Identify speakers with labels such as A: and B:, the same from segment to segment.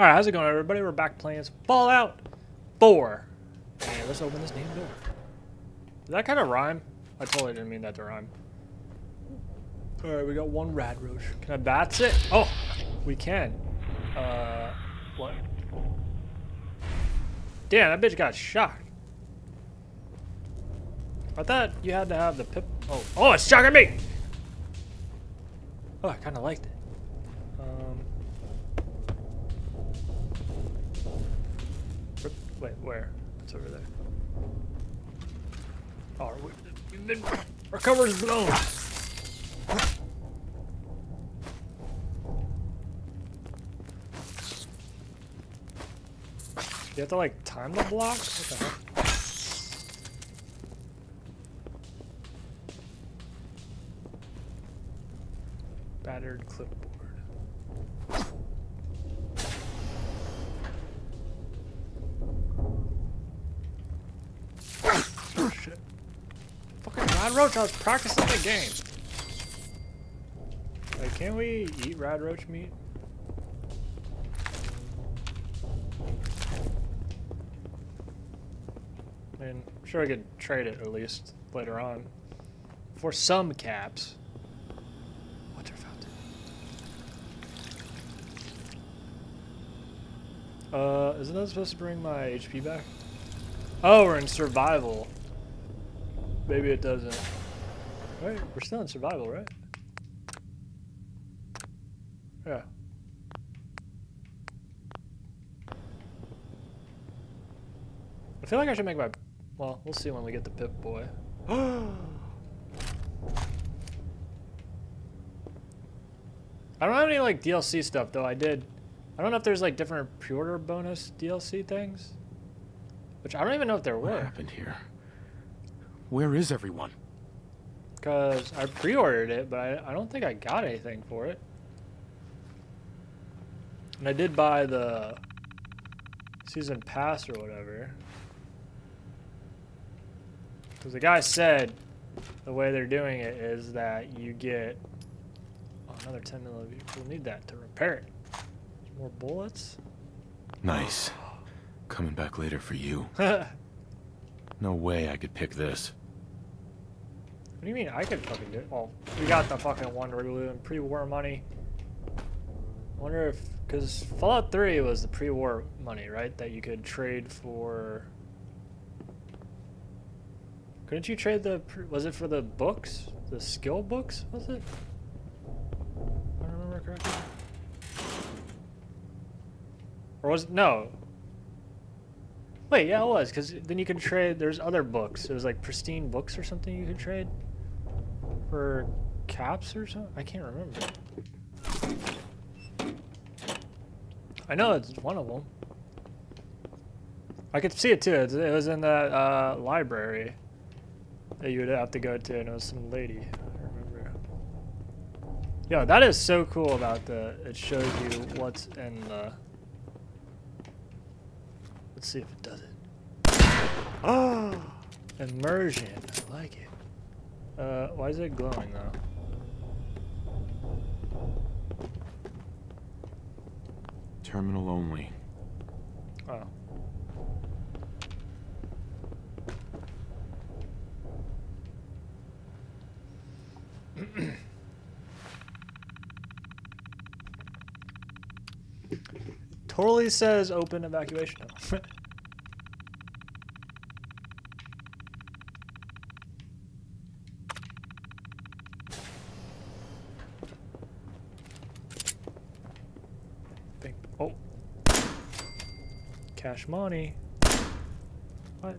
A: Alright, how's it going everybody? We're back playing Fallout 4. And let's open this damn door. Did that kind of rhyme? I totally didn't mean that to rhyme. Alright, we got one rad roach. Can I VATS it? Oh, we can. Uh, what? Damn, that bitch got shot. I thought you had to have the pip. Oh, oh, it's shocking me! Oh, I kind of liked it. Um, wait, where? It's over there. Oh, we, we've been, our cover is blown. You have to like time the block? What the heck? Battered clipboard. Oh shit. Fucking Rad Roach, I was practicing the game. Like, can we eat Rad Roach meat? I mean, I'm sure I could trade it at least later on. For some caps. Water fountain. Uh, isn't that supposed to bring my HP back? Oh, we're in survival. Maybe it doesn't. Wait, we're still in survival, right? Yeah. I feel like I should make my. Well, we'll see when we get the Pip Boy. I don't have any like DLC stuff though. I did. I don't know if there's like different pre-order bonus DLC things, which I don't even know if there were.
B: What happened here? Where is everyone?
A: Because I pre-ordered it, but I, I don't think I got anything for it. And I did buy the season pass or whatever. Because the guy said the way they're doing it is that you get oh, another 10 millimeters. We'll need that to repair it. More bullets?
B: Nice. Coming back later for you. No way I could pick this.
A: Do you mean I could fucking do it? Well, we got the fucking Wonder and pre-war money. wonder if, because Fallout 3 was the pre-war money, right? That you could trade for. Couldn't you trade the? Was it for the books? The skill books? Was it? I remember correctly. Or was it no? Wait, yeah, it was because then you could trade. There's other books. It was like pristine books or something you could trade for caps or something. I can't remember. I know it's one of them. I could see it too. It it was in that uh, library that you would have to go to, and it was some lady. I remember. Yo, that is so cool about the. It shows you what's in the. Let's see if it does it. Oh, immersion. I like it. Uh, why is it glowing though?
B: Terminal only.
A: Oh. totally says open evacuation. Think. Oh. Cash money. What?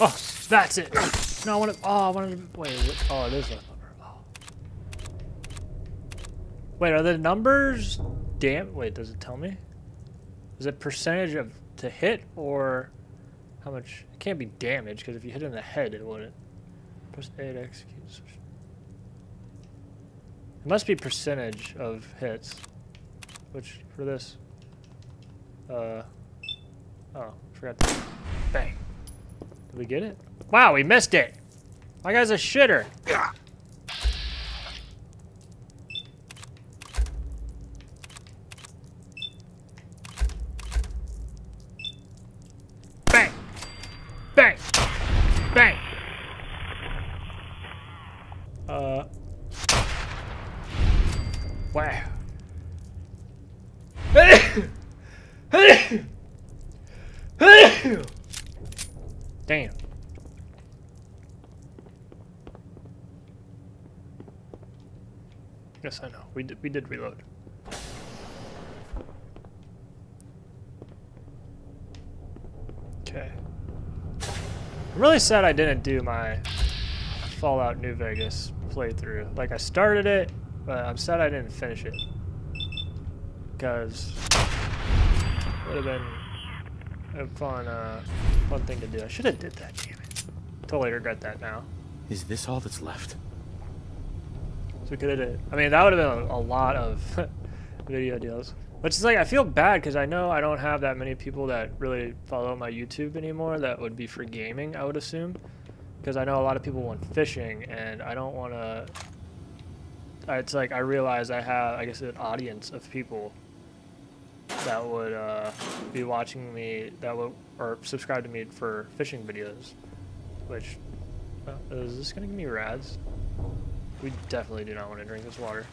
A: Oh, that's it. No, I want to. Oh, I wanted to. Wait. what- Oh, it is a number. Oh. Wait, are the numbers? Damn. Wait, does it tell me? Is it percentage of to hit or how much? It can't be damage because if you hit in the head, it wouldn't. Press A to execute. It must be percentage of hits. Which for this? Uh. Oh, forgot. To, bang. Did we get it? Wow, we missed it. My guy's a shitter. Wow. Damn. Yes, I know. We did, reload. Okay. I'm really sad I didn't do my Fallout New Vegas playthrough. Like, I started it, but I'm sad I didn't finish it. Because it would have been a fun, uh, fun thing to do. I should have did that, damn it. Totally regret that now.
B: Is this all that's left?
A: So we could did. I mean, that would have been a, a lot of video deals. Which is like, I feel bad because I know I don't have that many people that really follow my YouTube anymore that would be for gaming, I would assume. Because I know a lot of people want fishing, and I don't want to. It's like I realize I have, I guess, an audience of people that would uh, be watching me, that would, or subscribe to me for fishing videos. Which, is this going to give me rads? We definitely do not want to drink this water.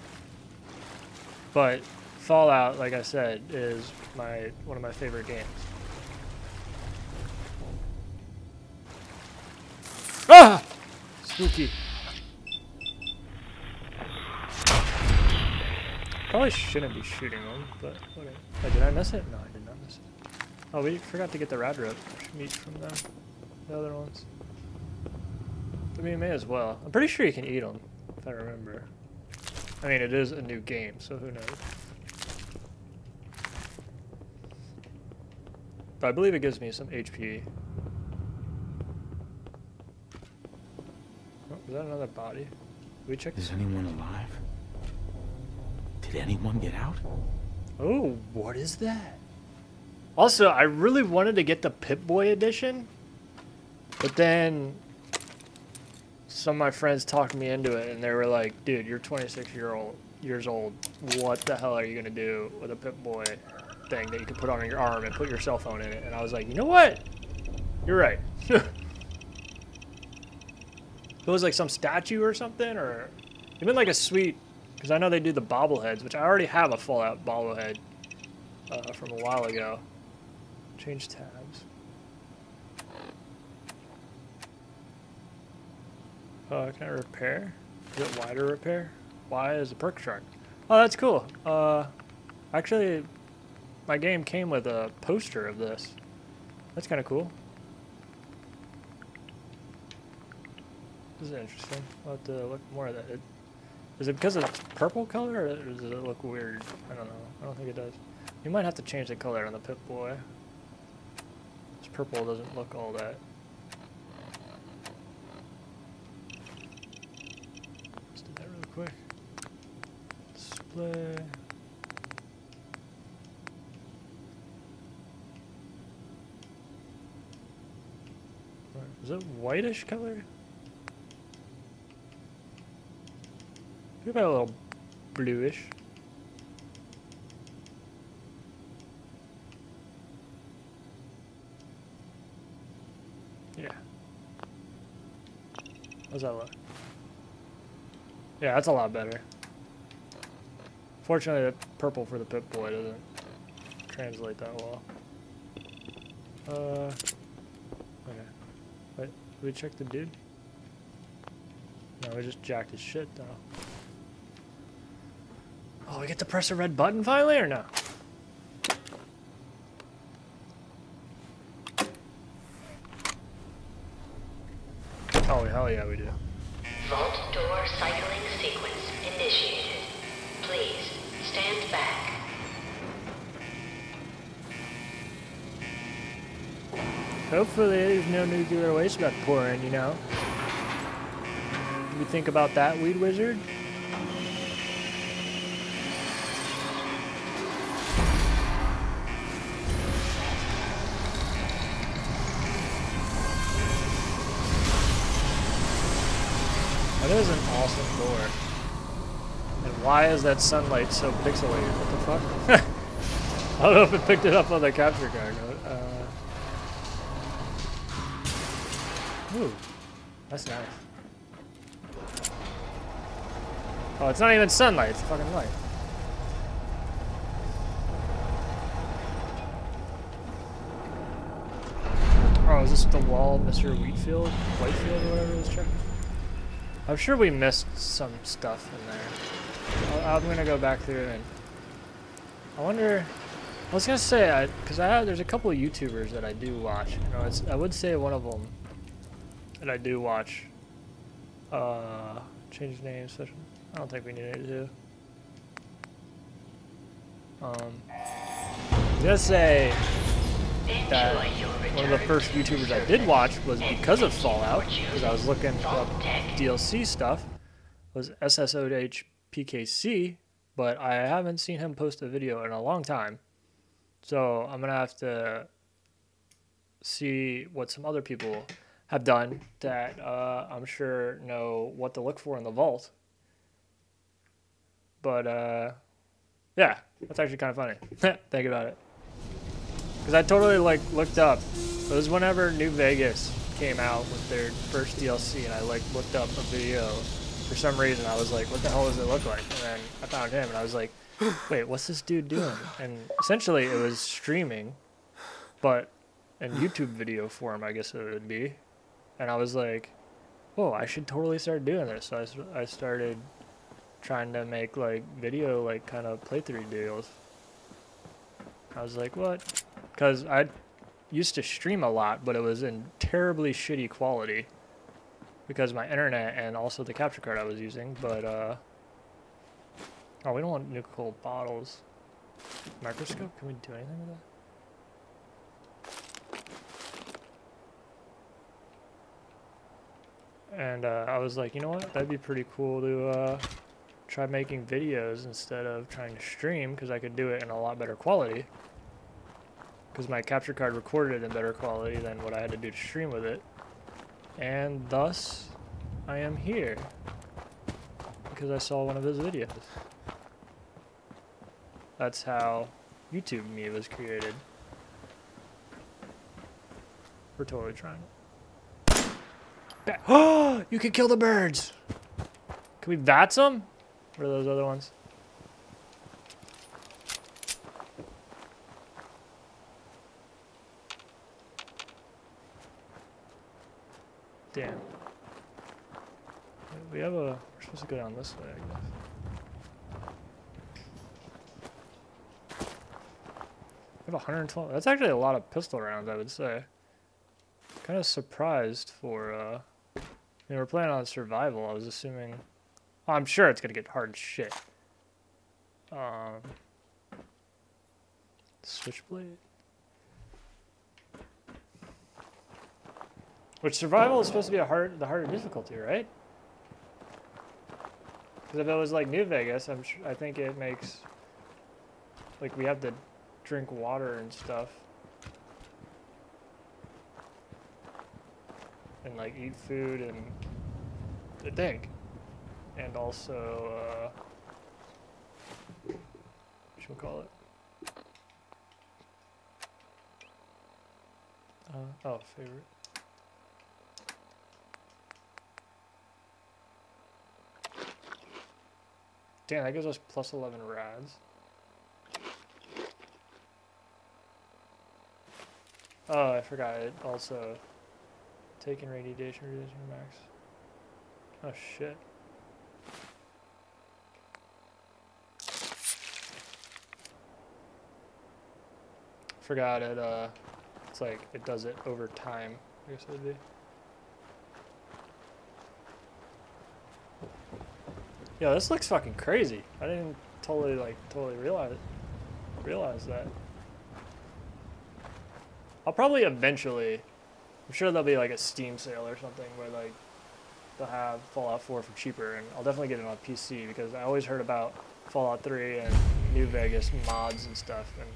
A: But Fallout, like I said, is my one of my favorite games. Ah! Spooky. Probably shouldn't be shooting them, but whatever. Wait, did I miss it? No, I did not miss it. Oh, we forgot to get the rad roach meat from them. The other ones. I mean, may as well. I'm pretty sure you can eat them, I remember. I mean, it is a new game, so who knows. But I believe it gives me some HP. Oh, is that another body? We check
B: Is anyone alive? Did anyone get out?
A: Oh, what is that? Also, I really wanted to get the Pip-Boy edition, but then some of my friends talked me into it, and they were like, "Dude, you're 26 year old years old. What the hell are you gonna do with a Pip-Boy thing that you can put on your arm and put your cell phone in it?" And I was like, "You know what? You're right." it was like some statue or something, or even like a sweet because I know they do the bobbleheads, which I already have a Fallout bobblehead uh, from a while ago. Change tabs. Uh, can I repair? Is it wider repair? Why is a perk chart? Oh, that's cool. Uh, actually, my game came with a poster of this. That's kind of cool. This is interesting. I'll have to look more at that. It, is it because of it's purple color, or does it look weird? I don't know. I don't think it does. You might have to change the color on the Pip-Boy. This purple doesn't look all that. Let's do that real quick. Display. Is it whitish color? About a little bluish? Yeah. How's that look? Yeah, that's a lot better. Fortunately, the purple for the Pip-Boy doesn't translate that well. Uh, okay. Wait, did we check the dude? No, we just jacked his shit though. Oh, we get to press a red button finally, or no? Oh, hell yeah, we do. Hopefully there's no nuclear waste about to pour in, you know? We think about that, Weed Wizard? That is an awesome door. And why is that sunlight so pixelated? What the fuck? I don't know if it picked it up on the capture card. Uh... Ooh, that's nice. Oh, it's not even sunlight, it's fucking light. Oh, is this the wall Mr. Wheatfield? Whitefield or whatever it was checking? I'm sure we missed some stuff in there. I'm gonna go back through and I wonder. I was gonna say, I because I, I, have, there's a couple of YouTubers that I do watch. You know, I would say one of them that I do watch. Uh, change names. I don't think we need it to. Um, gonna say that one of the first YouTubers I did watch was because of Fallout, because I was looking up DLC stuff, was SSOHPKC, but I haven't seen him post a video in a long time. So I'm gonna have to see what some other people have done that uh, I'm sure know what to look for in the vault. But uh, yeah, that's actually kind of funny. Think about it. Because I totally like looked up. It was whenever New Vegas came out with their first DLC, and I like looked up a video. For some reason, I was like, "What the hell does it look like?" And then I found him, and I was like, "Wait, what's this dude doing?" And essentially, it was streaming, but in YouTube video form, I guess it would be. And I was like, "Whoa, I should totally start doing this." So I, I started trying to make like video, like kind of playthrough deals. I was like, "What?" Because I used to stream a lot, but it was in terribly shitty quality because my internet and also the capture card I was using. But, uh, oh, we don't want nickel bottles. Microscope? Can we do anything with that? And uh, I was like, you know what? That'd be pretty cool to uh, try making videos instead of trying to stream because I could do it in a lot better quality because my capture card recorded it in better quality than what I had to do to stream with it. And thus, I am here because I saw one of his videos. That's how YouTube me was created. We're totally trying. Oh, you can kill the birds. Can we VATS some? What are those other ones? Damn. We have a... We're supposed to go down this way, I guess. We have 112. That's actually a lot of pistol rounds, I would say. Kind of surprised for, uh... We're playing on survival. I was assuming... I'm sure it's gonna get hard shit. Um... Switchblade? Which survival is supposed to be a hard, the harder difficulty, right? Because if it was like New Vegas, I'm sure, I think it makes like we have to drink water and stuff, and like eat food and think, and also uh, what call it? Uh, oh, favorite. Damn, that gives us plus 11 rads. Oh, I forgot it. Also, taking radiation reducing max. Oh shit. Forgot it, uh, it's like, it does it over time, I guess it would be. Yeah, this looks fucking crazy. I didn't totally like totally realize it realize that. I'll probably eventually I'm sure there'll be like a Steam sale or something where like they'll have Fallout 4 for cheaper and I'll definitely get it on PC because I always heard about Fallout 3 and New Vegas mods and stuff and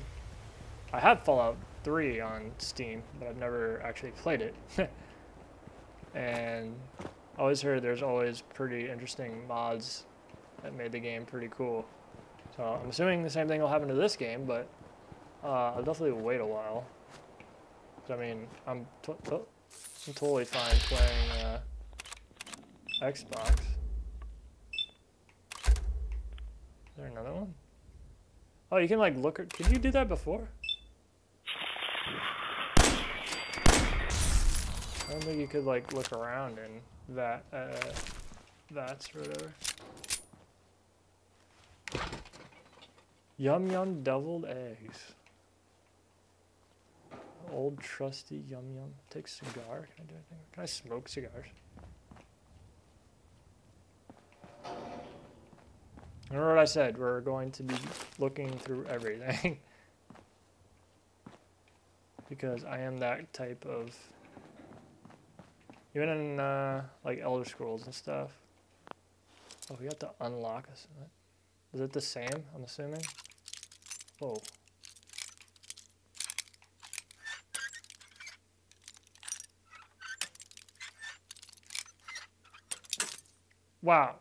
A: I have Fallout 3 on Steam, but I've never actually played it. and I always heard there's always pretty interesting mods that made the game pretty cool. So I'm assuming the same thing will happen to this game, but uh, I'll definitely wait a while. I mean, I'm, to to I'm totally fine playing uh, Xbox. Is there another one? Oh, you can like look. At, did you do that before? I don't think you could like look around in that uh, that's or whatever. Yum yum deviled eggs. Old trusty yum yum. Take cigar. Can I do anything? Can I smoke cigars? Remember what I said? We're going to be looking through everything. because I am that type of. Even in uh, like Elder Scrolls and stuff. Oh, we have to unlock us. Is it the same? I'm assuming. Oh. Wow.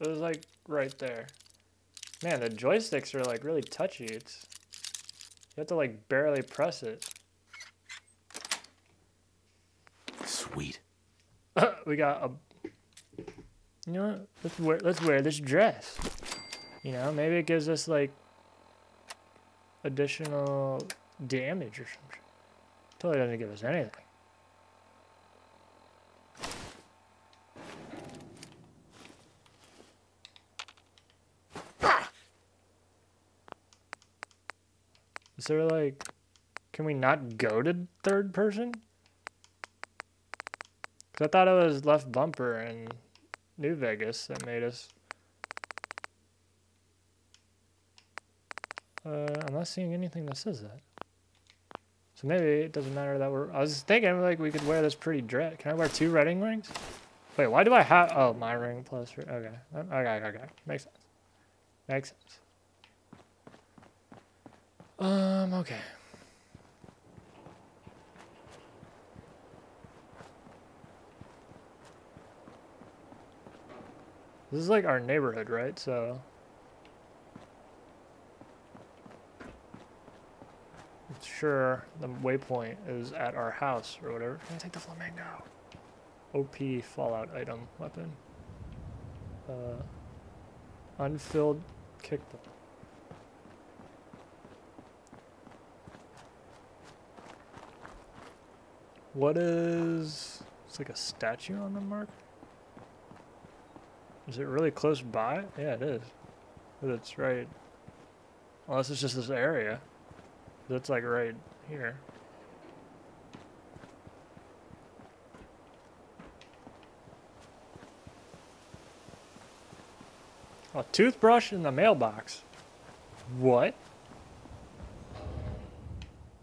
A: It was like right there. Man, the joysticks are like really touchy. It's you have to like barely press it.
B: Sweet.
A: we got a. You know, what? let's wear let's wear this dress. You know, maybe it gives us like additional damage or something. Totally doesn't give us anything. Is there like, can we not go to third person? Cause I thought it was left bumper in New Vegas that made us. Uh, I'm not seeing anything that says that. So maybe it doesn't matter that we're. I was thinking like we could wear this pretty dress. Can I wear two wedding rings? Wait, why do I have? Oh, my ring plus. Okay, okay, okay. Makes sense. Makes sense. Um, okay. This is like our neighborhood, right? So. Sure, the waypoint is at our house or whatever. Can I take the flamingo? OP Fallout item weapon. Uh, unfilled kickball. What is... It's like a statue on the mark? Is it really close by? Yeah, it is. But it's right... Unless it's just this area. That's like right here. A toothbrush in the mailbox. What?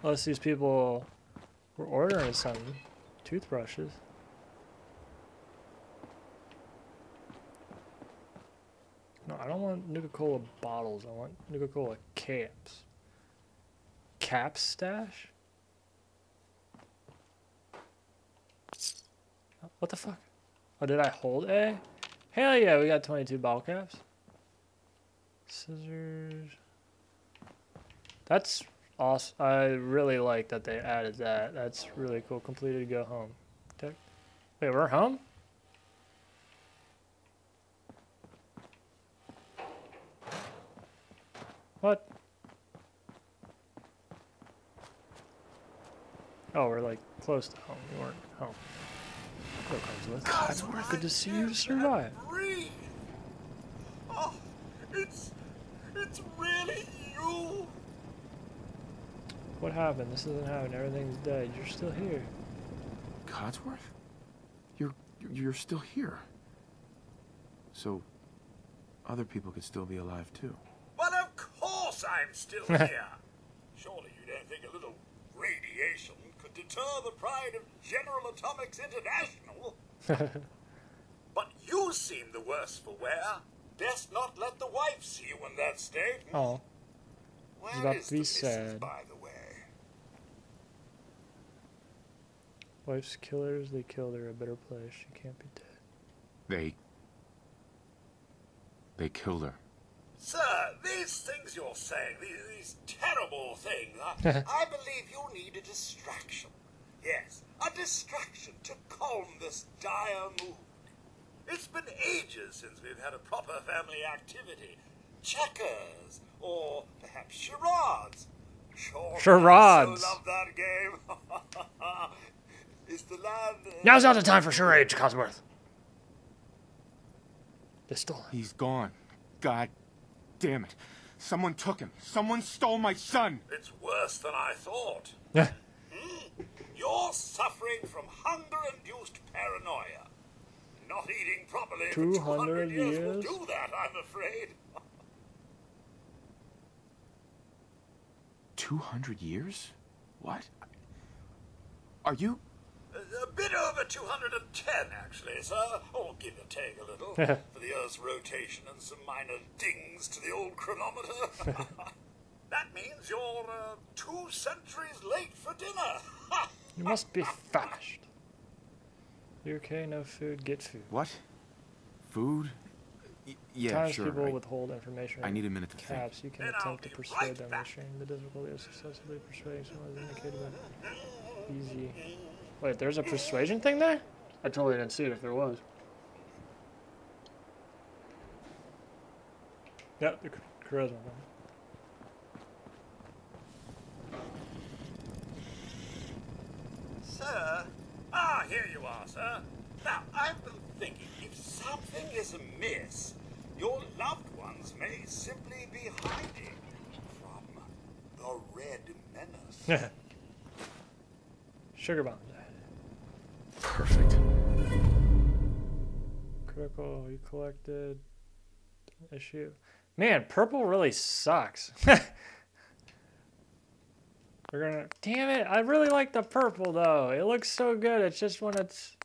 A: Unless these people we're ordering some toothbrushes. No, I don't want Nuka-Cola bottles. I want Nuka-Cola caps. Caps stash? What the fuck? Oh, did I hold A? Hell yeah, we got 22 bottle caps. Scissors. That's awesome. I really like that they added that. That's really cool. Completed, go home. Wait, we're home? What? Oh, we're like close to home. We weren't home. Codsworth. Good to see you survive.
C: Oh, it's, it's really you.
A: What happened? This doesn't happen. Everything's dead. You're still here.
B: Codsworth? You're you're still here. So other people could still be alive too.
C: Well, of course I'm still here. Surely you don't think a little radiation could deter the pride of General Atomics International? but you seem the worse for wear. Best not let the wife see you in that state.
A: Oh.
C: Where
A: about
C: is
A: to be
C: the missus, by the way?
A: Wife's killers, they killed her a better place. She can't be dead.
B: They they killed her.
C: Sir, these things you're saying, these, these terrible things, I, I believe you need a distraction. Yes, a distraction to calm this dire mood. It's been ages since we've had a proper family activity. checkers or perhaps charades. Sure,
A: Charades.
C: I so love that game. Is the land? uh,
A: Now's not the time for charades, Codsworth. They stole it.
B: He's gone. God damn it. Someone took him. Someone stole my son.
C: It's worse than I thought.
A: Yeah.
C: You're suffering from hunger-induced paranoia. Not eating properly for
A: 200
C: 200 years will do that, I'm afraid.
B: 200 years? What? Are you.
C: A bit over 210, actually, sir. Or give or take a little. for the Earth's rotation and some minor dings to the old chronometer. that means you're uh, two centuries late for dinner.
A: You must be famished. You okay? No food. Get food.
B: What? Food? Y- yeah,
A: Times
B: sure.
A: people
B: I,
A: withhold information.
B: I need a minute to think.
A: caps. You can
C: Then I'll
A: attempt to
C: be
A: persuade
C: right
A: them,
C: back.
A: restraining the difficulty of successfully persuading someone is indicated by easy. Wait, there's a persuasion thing there? I totally didn't see it if there was. Yeah, the ch- charisma. one.
C: Sir? Ah, here you are, sir. Now, I've been thinking, if something is amiss, your loved ones may simply be hiding from the Red Menace.
A: Sugar bomb. Critical, you collected. Issue. Man, purple really sucks. We're gonna. Damn it! I really like the purple though. It looks so good. It's just when it's.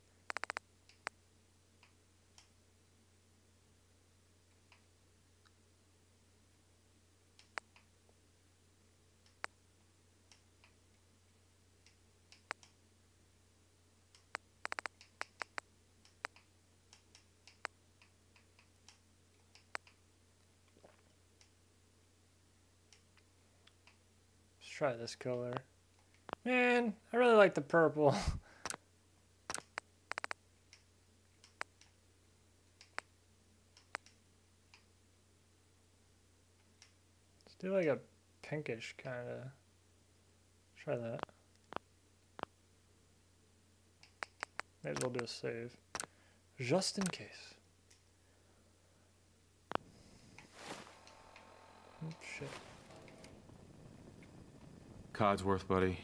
A: Try this color. Man, I really like the purple. Let's do like a pinkish kind of. Try that. Maybe we'll do a save. Just in case. Oh, shit.
B: Codsworth, buddy.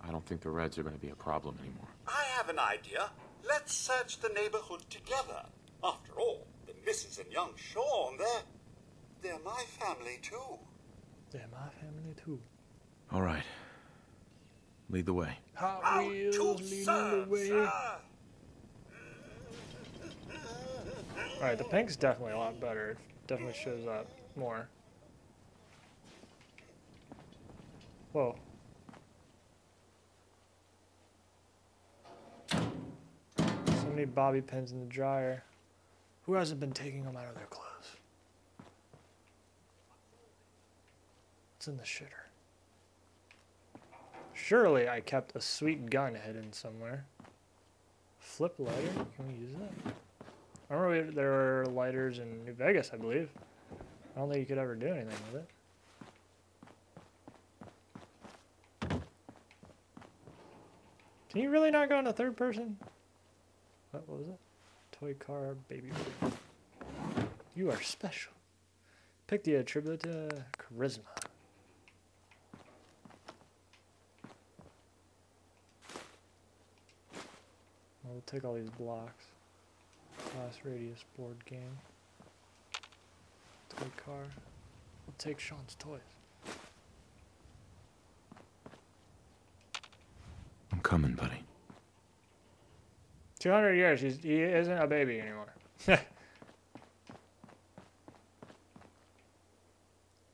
B: I don't think the Reds are going to be a problem anymore.
C: I have an idea. Let's search the neighborhood together. After all, the missus and young Sean, they're. they're my family, too.
A: They're my family too.
B: All right. Lead the way.
A: Hot
C: Out
A: Wheels
C: to
A: leading the way.
C: sir.
A: Alright, the pink's definitely a lot better. It definitely shows up more. Whoa. So many bobby pins in the dryer. Who hasn't been taking them out of their clothes? What's in the shitter? Surely I kept a sweet gun hidden somewhere. Flip lighter? Can we use that? I remember we- there were lighters in New Vegas, I believe. I don't think you could ever do anything with it. Can you really not go in a third person? What, what was it? Toy car baby. You are special. Pick the attribute to charisma. We'll take all these blocks. Class radius board game. Toy car. We'll take Sean's toys.
B: Coming, buddy.
A: 200 years, he's, he isn't a baby anymore.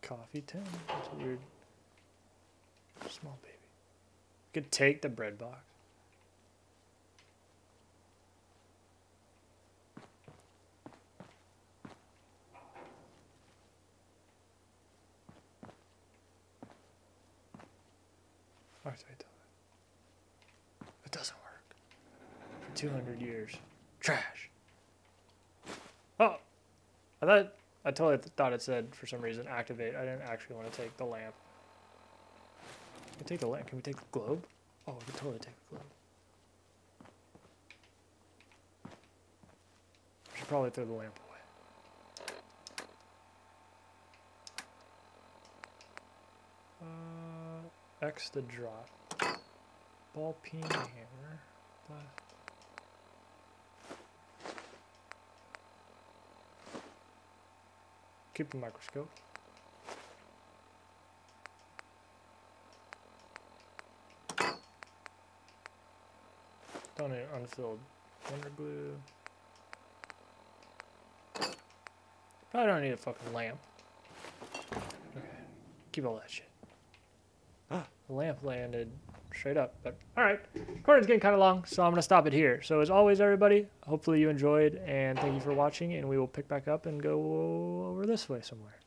A: Coffee tin? That's weird. Small baby. You could take the bread box. Oh, it's right there. It doesn't work. For 200 years. Trash. Oh! I thought I totally th- thought it said for some reason activate. I didn't actually want to take the lamp. Can we take the lamp? Can we take the globe? Oh, we can totally take the globe. I should probably throw the lamp away. Uh, X the drop. Ball peen hammer. Keep the microscope. Don't need unfilled wonder glue. Probably don't need a fucking lamp. Okay. Keep all that shit. The lamp landed straight up, but alright. Recording's getting kind of long, so I'm going to stop it here. So as always, everybody, hopefully you enjoyed, and thank you for watching, and we will pick back up and go over this way somewhere.